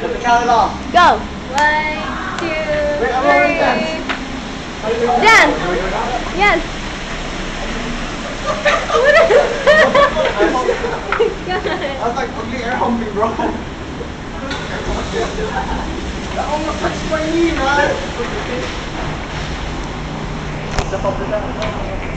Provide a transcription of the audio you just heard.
Let me count it off. Go. One, two, Wait, three. dance. Dance. Yes. What is that? I was like, okay, air humping, bro. That almost touched my knee, man. Step up Ano down.